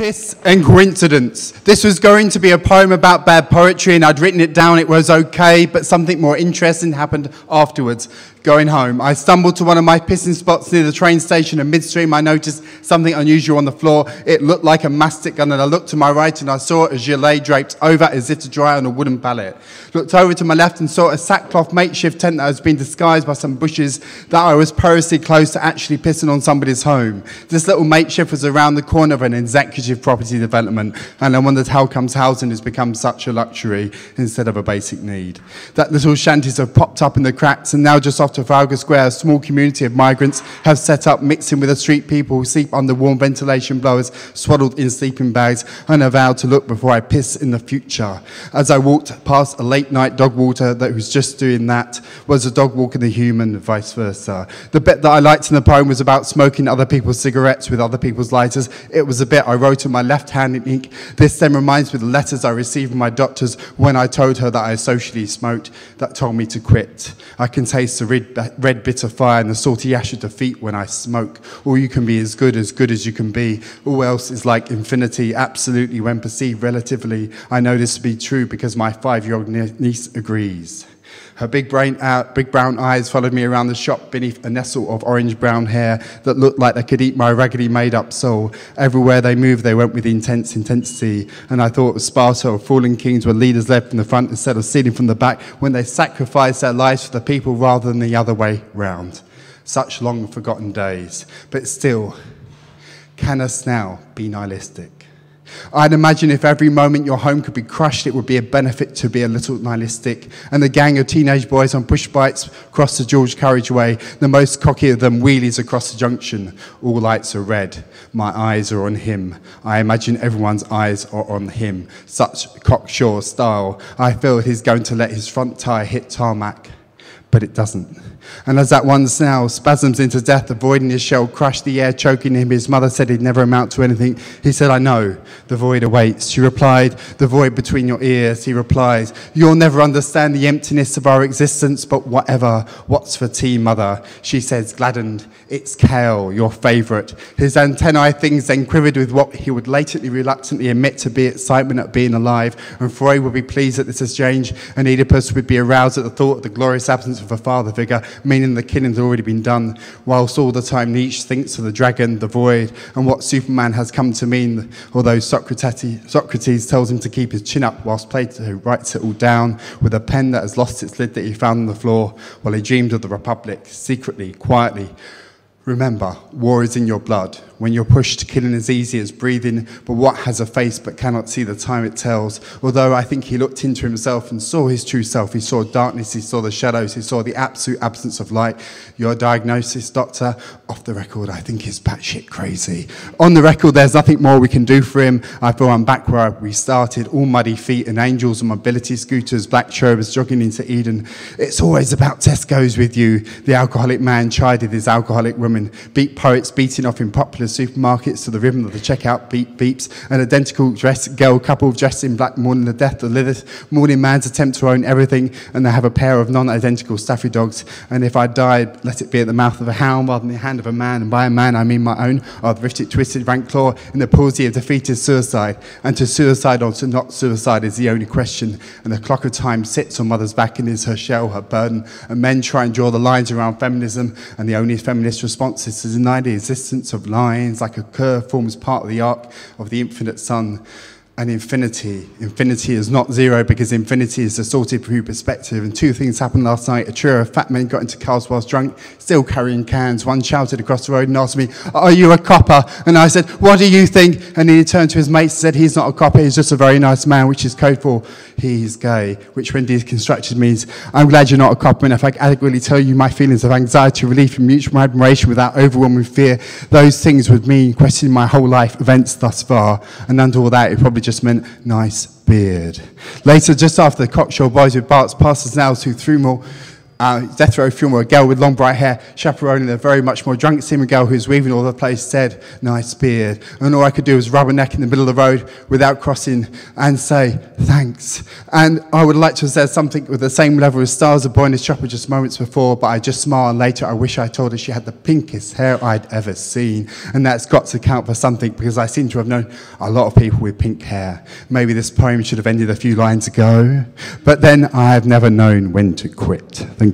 Piss and coincidence. This was going to be a poem about bad poetry, and I'd written it down. It was okay, but something more interesting happened afterwards. Going home, I stumbled to one of my pissing spots near the train station, and midstream, I noticed something unusual on the floor. It looked like a mastic gun, and I looked to my right, and I saw a gilet draped over as if to dry on a wooden pallet. Looked over to my left and saw a sackcloth makeshift tent that has been disguised by some bushes that I was perilously close to actually pissing on somebody's home. This little makeshift was around the corner of an executive property development, and I wondered how comes housing has become such a luxury instead of a basic need. That little shanties have popped up in the cracks, and now just off Trafalgar Square, a small community of migrants have set up, mixing with the street people who sleep under warm ventilation blowers, swaddled in sleeping bags, and I vowed to look before I piss in the future. As I walked past a late night dog walker that was just doing that, was a dog walking the human, vice versa. The bit that I liked in the poem was about smoking other people's cigarettes with other people's lighters. It was a bit I wrote in my left hand in ink. This then reminds me of the letters I received from my doctors when I told her that I socially smoked, that told me to quit. I can taste the red, red bitter fire and the salty ash of defeat when I smoke. All you can be is good, as good as you can be. All else is like infinity, absolutely, when perceived relatively. I know this to be true because my five year old niece agrees. Her big, brain, uh, big brown eyes followed me around the shop beneath a nestle of orange brown hair that looked like they could eat my raggedy made up soul. Everywhere they moved, they went with intense intensity. And I thought of Sparta or fallen kings were leaders led from the front instead of stealing from the back when they sacrificed their lives for the people rather than the other way round. Such long forgotten days. But still, can us now be nihilistic? I'd imagine if every moment your home could be crushed, it would be a benefit to be a little nihilistic. And the gang of teenage boys on push bikes across the George carriageway, the most cocky of them wheelies across the junction. All lights are red. My eyes are on him. I imagine everyone's eyes are on him. Such cocksure style. I feel he's going to let his front tire hit tarmac, but it doesn't. And as that one snail spasms into death, avoiding his shell, crushed the air, choking him, his mother said he'd never amount to anything. He said, I know, the void awaits. She replied, The void between your ears. He replies, You'll never understand the emptiness of our existence, but whatever. What's for tea, mother? She says, gladdened, It's Kale, your favourite. His antennae things then quivered with what he would latently, reluctantly admit to be excitement at being alive. And Freud would be pleased at this exchange, and Oedipus would be aroused at the thought of the glorious absence of a father figure meaning the killing's already been done, whilst all the time Nietzsche thinks of the dragon, the void, and what Superman has come to mean, although Socrates, Socrates tells him to keep his chin up, whilst Plato writes it all down with a pen that has lost its lid that he found on the floor, while he dreamed of the Republic, secretly, quietly. Remember, war is in your blood. When you're pushed, to killing is easy as breathing, but what has a face but cannot see the time it tells? Although I think he looked into himself and saw his true self. He saw darkness, he saw the shadows, he saw the absolute absence of light. Your diagnosis, doctor, off the record, I think he's batshit crazy. On the record, there's nothing more we can do for him. I feel I'm back where we started, all muddy feet and angels and mobility scooters, black cherubs jogging into Eden. It's always about Tesco's with you. The alcoholic man chided his alcoholic woman, beat poets beating off in popular supermarkets to the rhythm of the checkout beep beeps, an identical dress girl couple dressed in black mourning the death of Lilith, mourning man's attempt to own everything, and they have a pair of non-identical staffy dogs. And if I died, let it be at the mouth of a hound rather than the hand of a man, and by a man I mean my own, I'd rift it twisted rank claw in the palsy of defeated suicide. And to suicide or to not suicide is the only question. And the clock of time sits on mother's back and is her shell, her burden. And men try and draw the lines around feminism, and the only feminist response is to deny the existence of lines like a curve forms part of the arc of the infinite sun and infinity. Infinity is not zero because infinity is distorted through perspective. And two things happened last night. A trio of fat men got into cars whilst drunk, still carrying cans. One shouted across the road and asked me, Are you a copper? And I said, What do you think? And he turned to his mates and said, He's not a copper, he's just a very nice man, which is code for he's gay, which when deconstructed means, I'm glad you're not a copper. And if I adequately tell you my feelings of anxiety, relief, and mutual admiration without overwhelming fear, those things would mean questioning my whole life events thus far. And under all that, it probably just just meant nice beard. Later, just after the cocksure boys with Bart's past us now to Thrumel, uh, death row where a girl with long bright hair chaperoning a very much more drunk seeming girl who's weaving all over the place said, nice beard. And all I could do was rub her neck in the middle of the road without crossing and say, thanks. And I would like to have said something with the same level of stars of Boyness Chopper just moments before, but I just smiled. Later, I wish I told her she had the pinkest hair I'd ever seen. And that's got to count for something because I seem to have known a lot of people with pink hair. Maybe this poem should have ended a few lines ago, but then I've never known when to quit. Thank.